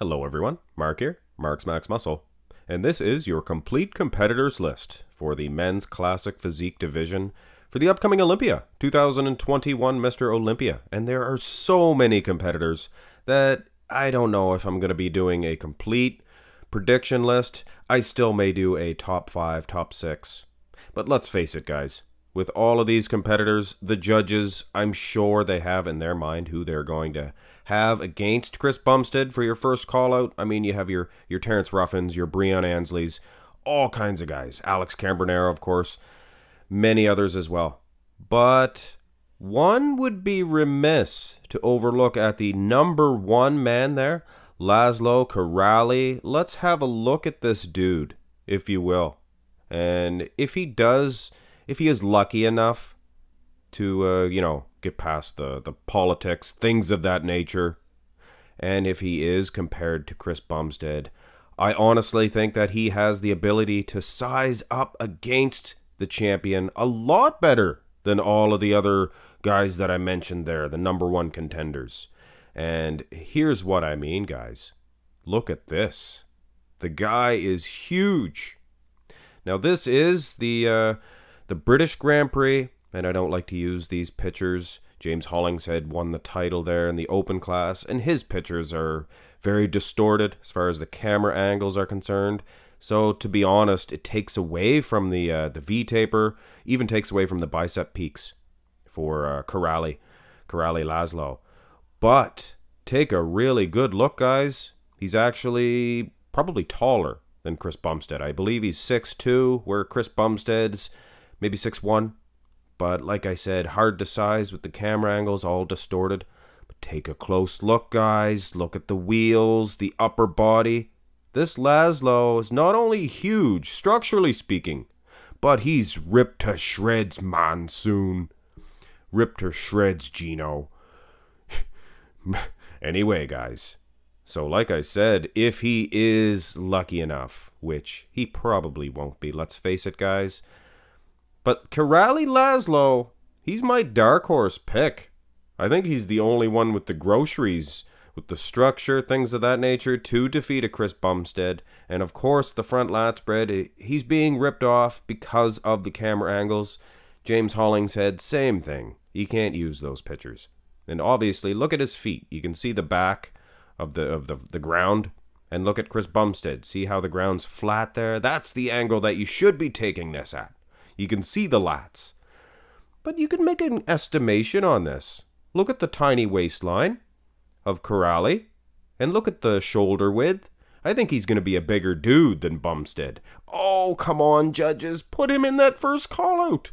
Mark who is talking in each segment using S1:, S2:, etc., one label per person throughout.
S1: Hello, everyone. Mark here, Marx Max Muscle, and this is your complete competitors list for the men's classic physique division for the upcoming Olympia 2021 Mr. Olympia. And there are so many competitors that I don't know if I'm going to be doing a complete prediction list. I still may do a top five, top six. But let's face it, guys. With all of these competitors, the judges, I'm sure they have in their mind who they're going to have against Chris Bumstead for your first call out. I mean, you have your your Terrence Ruffins, your Breon Ansleys, all kinds of guys. Alex Cambronero, of course, many others as well. But one would be remiss to overlook at the number one man there, Laszlo Kiraly. Let's have a look at this dude, if you will. And if he does, if he is lucky enough to, uh, you know, get past the, the politics, things of that nature. And if he is compared to Chris Bumstead, I honestly think that he has the ability to size up against the champion a lot better than all of the other guys that I mentioned there, the number one contenders. And here's what I mean, guys. Look at this. The guy is huge. Now this is the uh, the British Grand Prix and I don't like to use these pictures. James Hollingshead won the title there in the open class, and his pictures are very distorted as far as the camera angles are concerned. So to be honest, it takes away from the uh, the V taper, even takes away from the bicep peaks for uh, Kiraly, Kiraly Laszlo. But take a really good look, guys. He's actually probably taller than Chris Bumstead. I believe he's 6'2", where Chris Bumstead's maybe 6'1". But like I said, hard to size with the camera angles all distorted. But take a close look, guys. Look at the wheels, the upper body. This Laszlo is not only huge, structurally speaking, but he's ripped to shreds, Monsoon. Ripped to shreds, Gino. anyway, guys. So, like I said, if he is lucky enough, which he probably won't be, let's face it, guys, but Kiraly Laszlo, he's my dark horse pick. I think he's the only one with the groceries, with the structure, things of that nature, to defeat a Chris Bumstead. And of course, the front lat spread, eh, he's being ripped off because of the camera angles. James Hollingshead, same thing. He can't use those pictures. And obviously, look at his feet. You can see the back of the of the, the ground. And look at Chris Bumstead. See how the ground's flat there? That's the angle that you should be taking this at. You can see the lats. But you can make an estimation on this. Look at the tiny waistline of Kiraly, and look at the shoulder width. I think he's going to be a bigger dude than Bumstead. Oh, come on, judges. Put him in that first call out.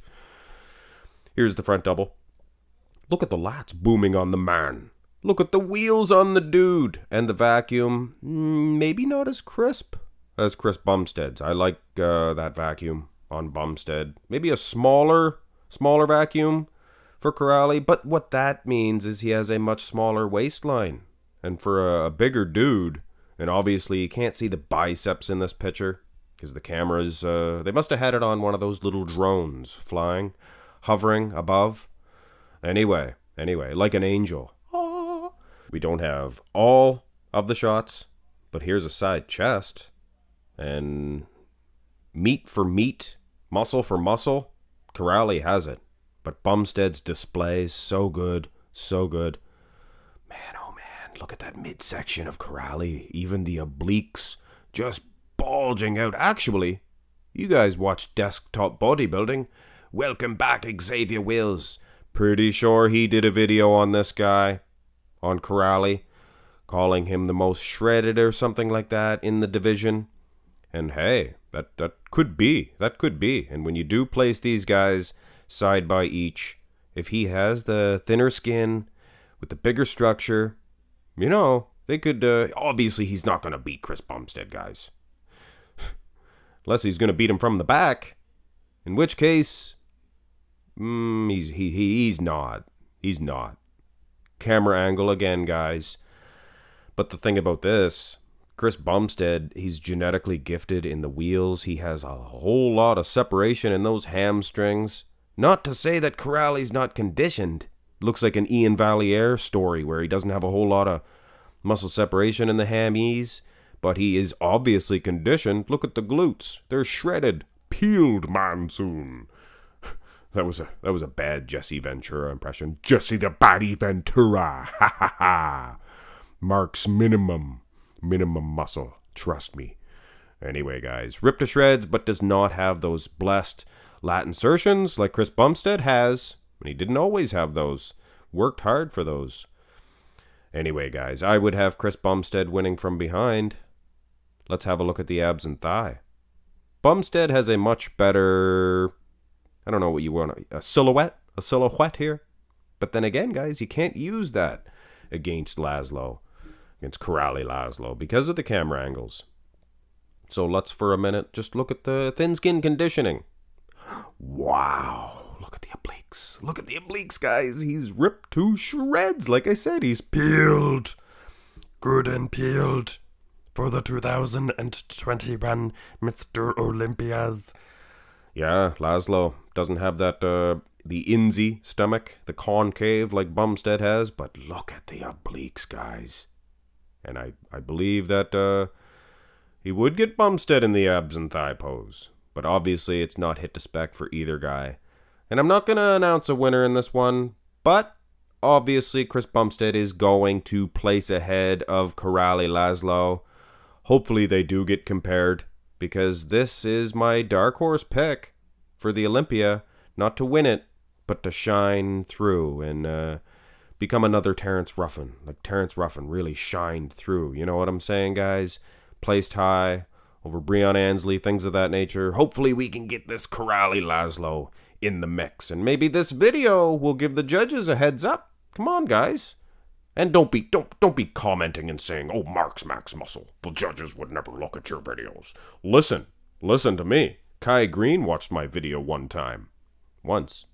S1: Here's the front double. Look at the lats booming on the man. Look at the wheels on the dude. And the vacuum, mm, maybe not as crisp as Chris Bumstead's. I like uh, that vacuum on Bumstead. Maybe a smaller, smaller vacuum for Kiraly, but what that means is he has a much smaller waistline. And for a, a bigger dude, and obviously you can't see the biceps in this picture because the cameras, uh, they must have had it on one of those little drones flying, hovering above. Anyway, anyway, like an angel. We don't have all of the shots, but here's a side chest. And meat for meat, muscle for muscle, Kiraly has it. But Bumstead's displays so good, so good. Man, oh man, look at that midsection of Kiraly. Even the obliques just bulging out. Actually, you guys watch Desktop Bodybuilding. Welcome back, Xavier Wills. Pretty sure he did a video on this guy, on Kiraly, calling him the most shredded or something like that in the division. And hey, that that could be. That could be. And when you do place these guys side by each, if he has the thinner skin with the bigger structure, you know, they could uh, obviously he's not going to beat Chris Bumstead, guys. Unless he's going to beat him from the back, in which case mm, he's he, he's not. He's not. Camera angle again, guys. But the thing about this, Chris Bumstead, he's genetically gifted in the wheels. He has a whole lot of separation in those hamstrings. Not to say that Kiraly's not conditioned. Looks like an Iain Valliere story where he doesn't have a whole lot of muscle separation in the hammies, but he is obviously conditioned. Look at the glutes. They're shredded. Peeled monsoon. That was a that was a bad Jesse Ventura impression. Jesse the Body Ventura. Ha ha ha. Mark's minimum minimum muscle. Trust me. Anyway, guys, ripped to shreds, but does not have those blessed lat insertions like Chris Bumstead has. And he didn't always have those. Worked hard for those. Anyway, guys, I would have Chris Bumstead winning from behind. Let's have a look at the abs and thigh. Bumstead has a much better I don't know what you want a silhouette, a silhouette here. But then again, guys, you can't use that against Laszlo, against Kiraly Laszlo, because of the camera angles. So let's for a minute just look at the thin skin conditioning. Wow, look at the obliques. Look at the obliques, guys. He's ripped to shreds. Like I said, he's peeled. Good and peeled for the 2021 Mr. Olympias. Yeah, Laszlo doesn't have that uh, the Inzy stomach, the concave like Bumstead has, but look at the obliques, guys. And I, I believe that uh, he would get Bumstead in the abs and thigh pose, but obviously it's not hit to spec for either guy. And I'm not going to announce a winner in this one, but obviously Chris Bumstead is going to place ahead of Kiraly Laszlo. Hopefully they do get compared because this is my dark horse pick for the Olympia, not to win it, but to shine through and uh, become another Terrence Ruffin. Like Terrence Ruffin really shined through. You know what I'm saying, guys? Placed high over Breon Ansley, things of that nature. Hopefully, we can get this Kiraly Laszlo in the mix, and maybe this video will give the judges a heads up. Come on, guys. And don't be don't don't be commenting and saying, "Oh, Marx Max Muscle." The judges would never look at your videos. Listen, listen to me. Kai Greene watched my video one time, once.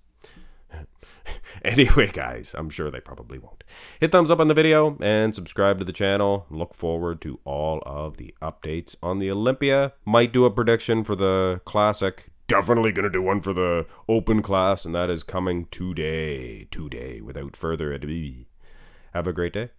S1: anyway, guys, I'm sure they probably won't. Hit thumbs up on the video and subscribe to the channel. Look forward to all of the updates on the Olympia. Might do a prediction for the Classic. Definitely going to do one for the Open class, and that is coming today. Today, without further ado. Have a great day.